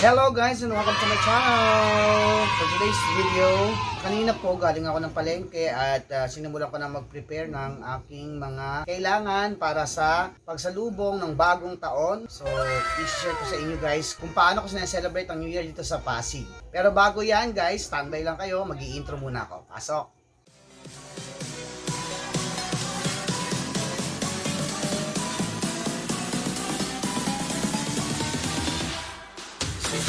Hello guys and welcome to my channel! For today's video, kanina po galing ako ng palengke at uh, sinimulan ko na mag-prepare ng aking mga kailangan para sa pagsalubong ng bagong taon. So, i-share ko sa inyo guys kung paano ko sinaselebrate ang New Year dito sa Pasig. Pero bago yan guys, standby lang kayo, mag intro muna ako. Pasok! Hello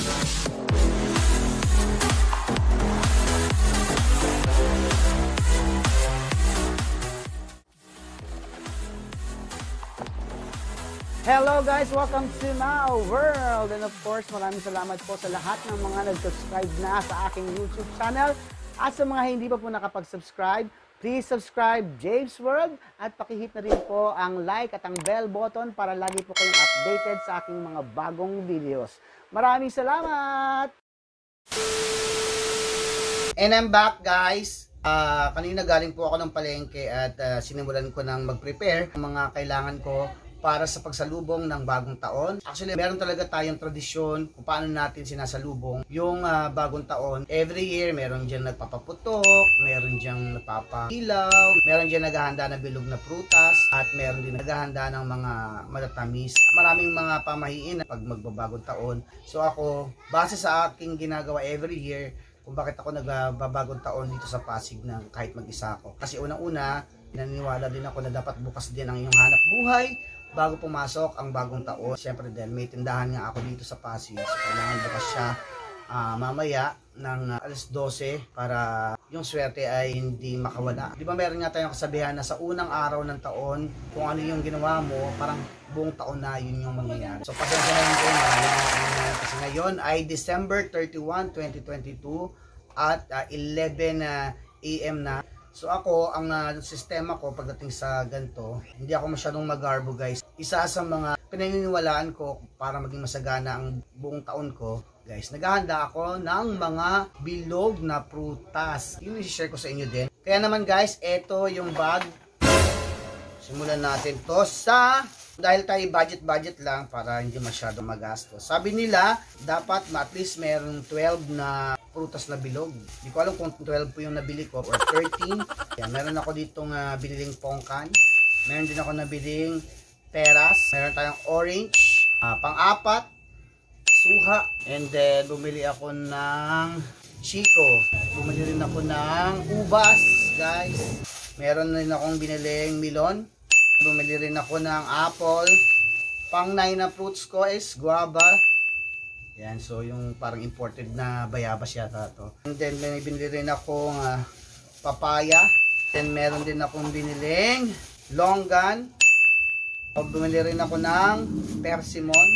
guys! Welcome to my world! And of course, maraming salamat po sa lahat ng mga nag-subscribe na sa aking YouTube channel. At sa mga hindi pa po nakapag-subscribe, please subscribe James World at pakihit na rin po ang like at ang bell button para lagi po kayong updated sa aking mga bagong videos. Maraming salamat! And I'm back guys! Uh, kanina galing po ako ng palengke at uh, sinimulan ko ng mag-prepare mga kailangan ko para sa pagsalubong ng bagong taon. Actually, meron talaga tayong tradisyon kung paano natin sinasalubong yung uh, bagong taon. Every year, meron dyan nagpapaputok, meron dyan nagpapahilaw, meron dyan naghahanda ng bilog na prutas, at meron din naghahanda ng mga matatamis. Maraming mga pamahiin pag magbabagong taon. So ako, base sa aking ginagawa every year, kung bakit ako nagbabagong taon dito sa Pasig na kahit mag-isa ako. Kasi unang-una, naniniwala din ako na dapat bukas din ang iyong hanap buhay bago pumasok ang bagong taon. Siyempre din, may tindahan nga ako dito sa Pasig. So, kailangan bukas siya uh, mamaya ng uh, alas 12 para yung swerte ay hindi makawala. Di ba meron nga tayong kasabihan na sa unang araw ng taon, kung ano yung ginawa mo, parang buong taon na yun yung mangyayari. So pasensya na ko, marami kasi ngayon ay December 31, 2022 at uh, 11 uh, AM na. So ako, ang uh, sistema ko pagdating sa ganito, hindi ako masyadong magarbo guys. Isa sa mga pinaniniwalaan ko para maging masagana ang buong taon ko, guys, naghahanda ako ng mga bilog na prutas. Yun i-share ko sa inyo din. Kaya naman guys, ito yung bag. Simulan natin to sa dahil tayo budget-budget lang para hindi masyado magastos. Sabi nila, dapat at least meron 12 na prutas na bilog. Hindi ko alam kung 12 po yung nabili ko or 13. Yan, meron ako ditong uh, biniling pongkan. Meron din ako nabiling peras. Meron tayong orange. Uh, pang-apat, suha. And then, bumili ako ng chico. Bumili rin ako ng ubas, guys. Meron rin akong biniling melon. Bumili rin ako ng apple. Pang 9 na fruits ko is guava. Yan, so yung parang imported na bayabas yata to. And then may binili rin akong uh, papaya. Then meron din akong biniling longgan. O, bumili rin ako ng persimmon.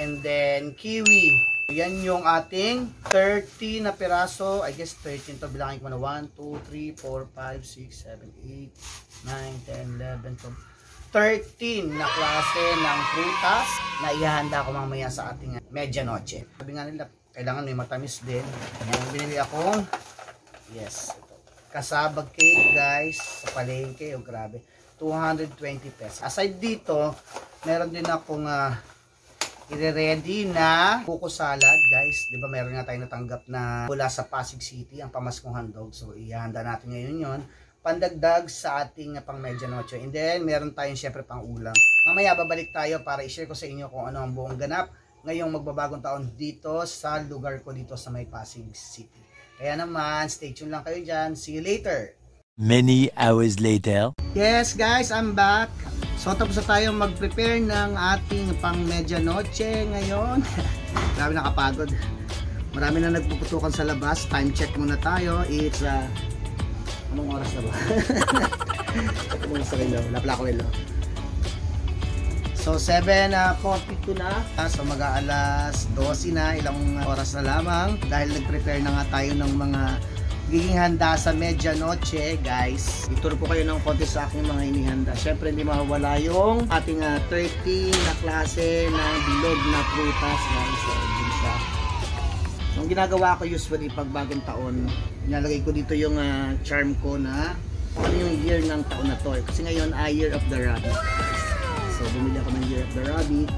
And then kiwi. Yan yung ating 30 na piraso. I guess 13 to bilangin ko na. 1, 2, 3, 4, 5, 6, 7, 8, 9, 10, 11, 12. 13 na klase ng prutas na ihahanda ko mamaya sa ating medianoche. Sabi nga nila, kailangan may matamis din. Ayan, binili akong, yes, ito. kasabag cake guys, sa palengke, oh grabe, 220 pesos. Aside dito, meron din akong uh, i-ready na buko salad guys. 'Di ba meron nga tayong natanggap na mula sa Pasig City ang pamaskong handog. So ihanda natin ngayon 'yon pandagdag sa ating pang medianoche. And then, meron tayong syempre pang ulam. Mamaya, babalik tayo para i-share ko sa inyo kung ano ang buong ganap ngayong magbabagong taon dito sa lugar ko dito sa may Pasig City. Kaya naman, stay tuned lang kayo dyan. See you later! Many hours later. Yes guys, I'm back. So tapos na tayong mag-prepare ng ating pang medianoche ngayon. Grabe nakapagod. Marami na nagpuputukan sa labas. Time check muna tayo. It's uh, Anong oras na ba? Muna sa relo. Lapla ko relo. So 7.42 uh, na. So mag-aalas 12 na. Ilang oras na lamang. Dahil nag-prepare na nga tayo ng mga giging handa sa medianoche guys ituro po kayo ng konti sa aking mga inihanda syempre hindi mawala yung ating uh, 30 na klase ng bilog na prutas guys so, ang ginagawa ko usually pag bagong taon Nilalagay ko dito yung uh, charm ko na ano yung year ng taon na to. Kasi ngayon ay Year of the Rabbit. So bumili ako ng Year of the Rabbit.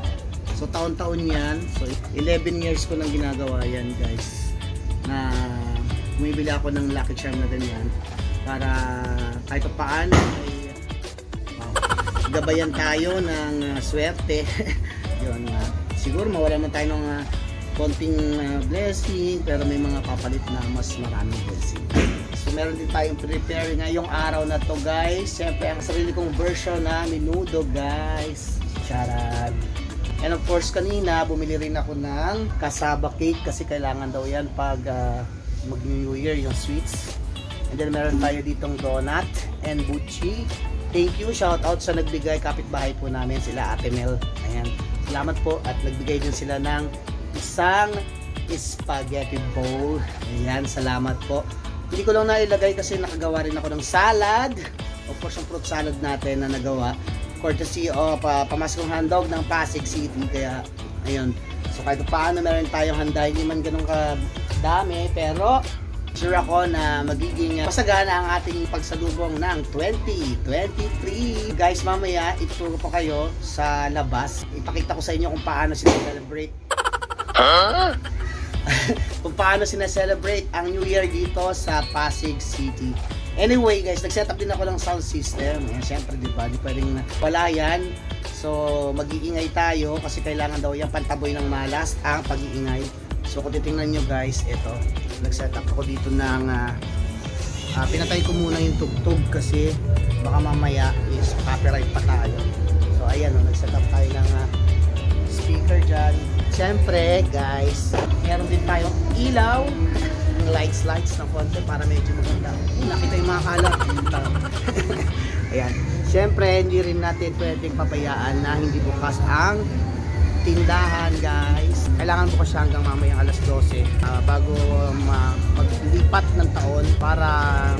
So taon-taon yan. So 11 years ko nang ginagawa yan guys. Na bumibili ako ng Lucky Charm na ganyan para kahit pa paano ay gabayan tayo ng uh, swerte. Yun, uh, siguro mawala man tayo ng uh, konting uh, blessing pero may mga papalit na mas maraming blessing. So meron din tayong prepare ngayong araw na to guys. Siyempre ang sarili kong version na minudo guys. Charot. And of course kanina bumili rin ako ng kasaba cake kasi kailangan daw yan pag uh, mag New Year yung sweets. And then meron tayo ditong donut and buchi. Thank you, shout out sa nagbigay kapitbahay po namin sila Ate Mel. Ayan. Salamat po at nagbigay din sila ng isang spaghetti bowl. Ayan, salamat po. Hindi ko lang nailagay kasi nakagawa rin ako ng salad. Of course, yung fruit salad natin na nagawa. Courtesy of uh, pamaskong handog ng Pasig City. Kaya, ayun. So, kahit paano meron tayong handa. Hindi man ganun kadami. Pero, sure ako na magiging masagana ang ating pagsalubong ng 2023. Guys, mamaya ituro ko kayo sa labas. Ipakita ko sa inyo kung paano sila celebrate kung paano sina-celebrate ang New Year dito sa Pasig City. Anyway guys, nag-set up din ako ng sound system. Ayan, syempre di ba, di pwedeng wala yan. So, mag-iingay tayo kasi kailangan daw yan pantaboy ng malas ang pag-iingay. So, kung titingnan nyo guys, ito, nag-set up ako dito ng uh, uh, pinatay ko muna yung tugtog kasi baka mamaya is copyright pa tayo. So, ayan, oh, nag-set up tayo ng uh, speaker dyan. Siyempre, guys, meron din tayong ilaw, lights lights ng konti para medyo maganda. Nakita yung mga kalat. Ayan. Siyempre, hindi rin natin pwedeng pabayaan na hindi bukas ang tindahan, guys. Kailangan bukas siya hanggang mamayang alas 12 uh, bago ma maglipat ng taon para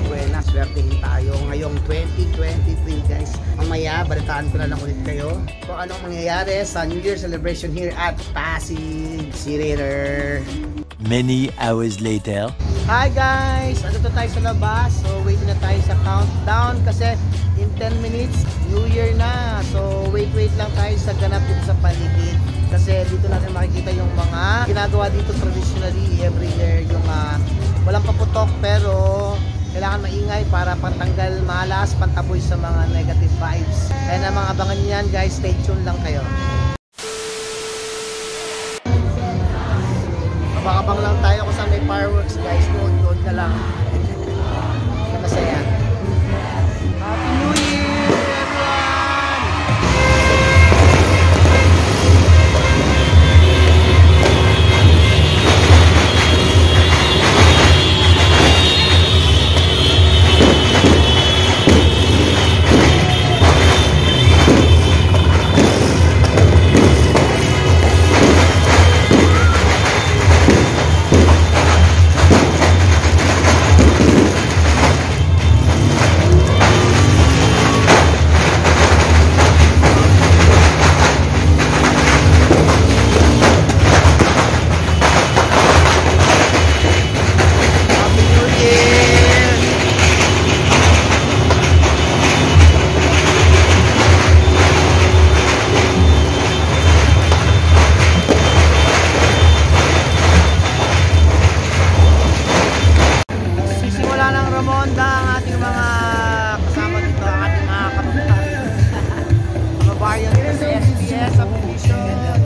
buena, swertehin tayo ngayong 2023, guys. Mamaya, balitaan ko na lang ulit kayo kung anong mangyayari sa New Year celebration here at Pasig. See you later! Many hours later. Hi guys! Ano to tayo sa labas? So waiting na tayo sa countdown kasi in 10 minutes, New Year na. So wait wait lang tayo sa ganap dito sa paligid. Kasi dito natin makikita yung mga ginagawa dito traditionally every year. Yung uh, walang paputok pero kailangan maingay para pantanggal malas, pantaboy sa mga negative vibes. Kaya na mga abangan nyo yan guys, stay tuned lang kayo. Abang-abang lang tayo kung saan may fireworks guys. Doon na lang. Masaya. 在什么舞？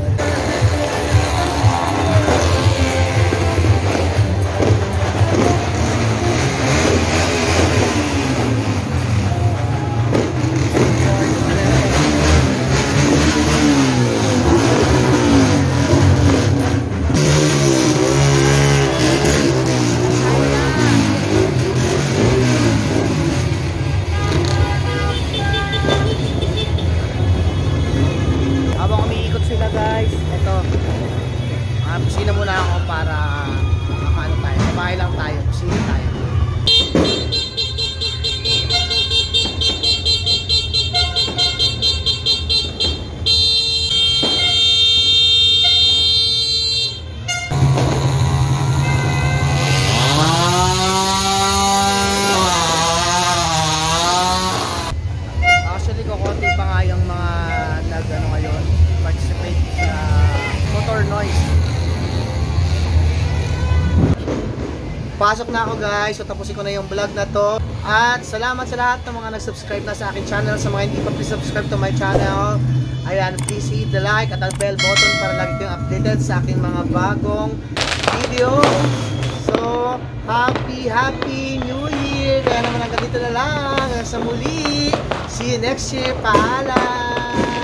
Pasok na ako guys. So tapusin ko na yung vlog na to. At salamat sa lahat ng mga nag-subscribe na sa akin channel. Sa mga hindi pa subscribe to my channel. Ayan, please hit the like at ang bell button para lagi kayong updated sa aking mga bagong video. So, happy, happy New Year! Kaya naman hanggang dito na lang. Hanggang sa muli. See you next year. Paalam!